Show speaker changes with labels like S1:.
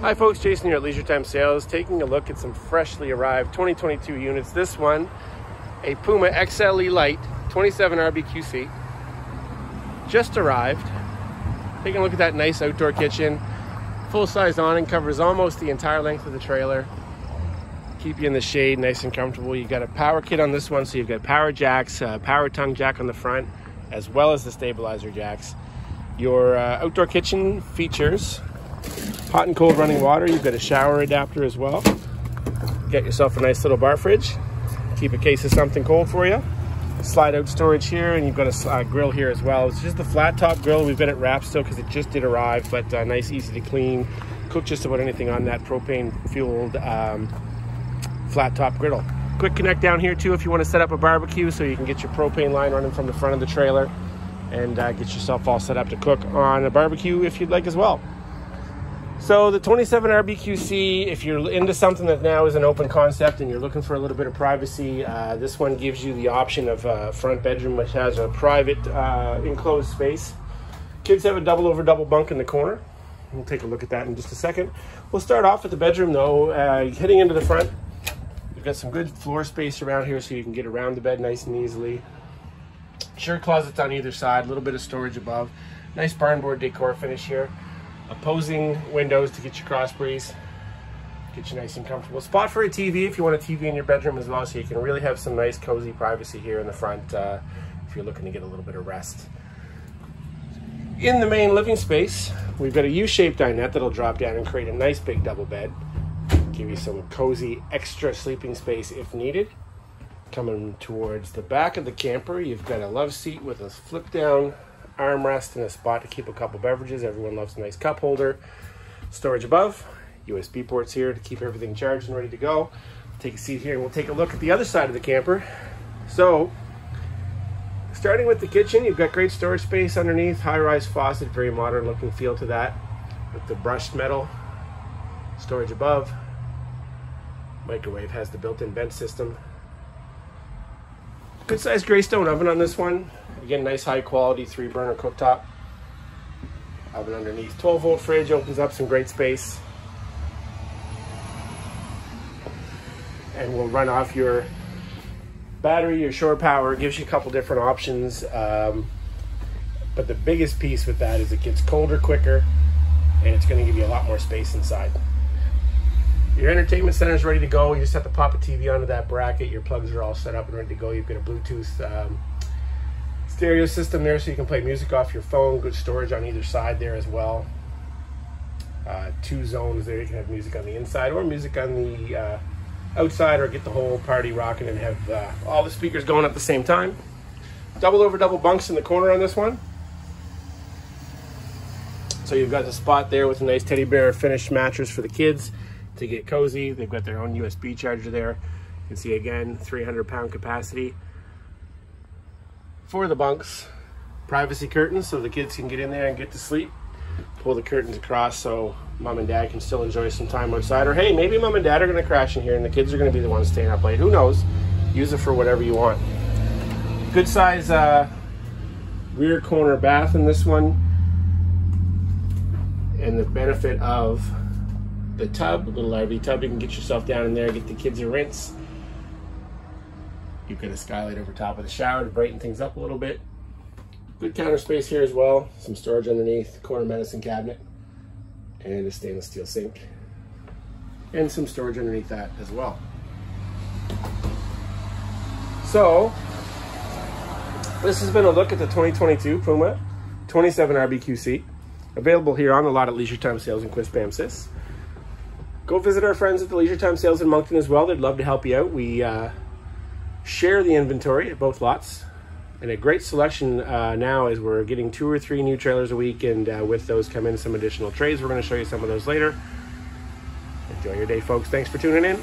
S1: Hi folks, Jason here at Leisure Time Sales, taking a look at some freshly arrived 2022 units. This one, a Puma XLE Lite 27 RBQC, just arrived. Taking a look at that nice outdoor kitchen. Full-size awning covers almost the entire length of the trailer. Keep you in the shade, nice and comfortable. You got a power kit on this one, so you've got power jacks, uh, power tongue jack on the front, as well as the stabilizer jacks. Your uh, outdoor kitchen features hot and cold running water. You've got a shower adapter as well. Get yourself a nice little bar fridge. Keep a case of something cold for you. Slide out storage here, and you've got a uh, grill here as well. It's just the flat top grill. We've got it wrapped still because it just did arrive, but uh, nice, easy to clean. Cook just about anything on that propane fueled um, flat top griddle. Quick connect down here too if you want to set up a barbecue so you can get your propane line running from the front of the trailer and uh, get yourself all set up to cook on a barbecue if you'd like as well. So the 27 RBQC, if you're into something that now is an open concept and you're looking for a little bit of privacy, uh, this one gives you the option of a front bedroom which has a private uh, enclosed space. Kids have a double over double bunk in the corner. We'll take a look at that in just a second. We'll start off with the bedroom though. Uh, heading into the front, you've got some good floor space around here so you can get around the bed nice and easily. Shirt closets on either side, a little bit of storage above. Nice barn board decor finish here opposing windows to get your cross breeze get you nice and comfortable. Spot for a tv if you want a tv in your bedroom as well so you can really have some nice cozy privacy here in the front uh, if you're looking to get a little bit of rest. In the main living space we've got a u-shaped dinette that'll drop down and create a nice big double bed. Give you some cozy extra sleeping space if needed. Coming towards the back of the camper you've got a love seat with a flip down armrest and a spot to keep a couple beverages. Everyone loves a nice cup holder. Storage above, USB ports here to keep everything charged and ready to go. Take a seat here and we'll take a look at the other side of the camper. So, starting with the kitchen, you've got great storage space underneath, high-rise faucet, very modern looking feel to that with the brushed metal. Storage above. Microwave has the built-in vent system. Good sized Greystone oven on this one. Again, nice high quality three burner cooktop. Oven underneath. 12 volt fridge opens up some great space. And will run off your battery, your shore power, gives you a couple different options. Um, but the biggest piece with that is it gets colder quicker and it's gonna give you a lot more space inside. Your entertainment center is ready to go. You just have to pop a TV onto that bracket. Your plugs are all set up and ready to go. You've got a Bluetooth um, stereo system there so you can play music off your phone. Good storage on either side there as well. Uh, two zones there. You can have music on the inside or music on the uh, outside or get the whole party rocking and have uh, all the speakers going at the same time. Double over double bunks in the corner on this one. So you've got the spot there with a nice teddy bear finished mattress for the kids to get cozy. They've got their own USB charger there. You can see again, 300 pound capacity for the bunks. Privacy curtains so the kids can get in there and get to sleep. Pull the curtains across so mom and dad can still enjoy some time outside. Or hey, maybe mom and dad are gonna crash in here and the kids are gonna be the ones staying up late. Who knows? Use it for whatever you want. Good size uh, rear corner bath in this one. And the benefit of the tub, little RV tub, you can get yourself down in there, get the kids a rinse, You've got a skylight over top of the shower to brighten things up a little bit. Good counter space here as well. Some storage underneath, corner medicine cabinet, and a stainless steel sink. And some storage underneath that as well. So, this has been a look at the 2022 Puma 27 RBQC. Available here on the lot at Leisure Time Sales in Quispam Quispamsis. Go visit our friends at the Leisure Time Sales in Moncton as well. They'd love to help you out. We uh, share the inventory at both lots. And a great selection uh, now is we're getting two or three new trailers a week, and uh, with those come in some additional trays. We're going to show you some of those later. Enjoy your day, folks. Thanks for tuning in.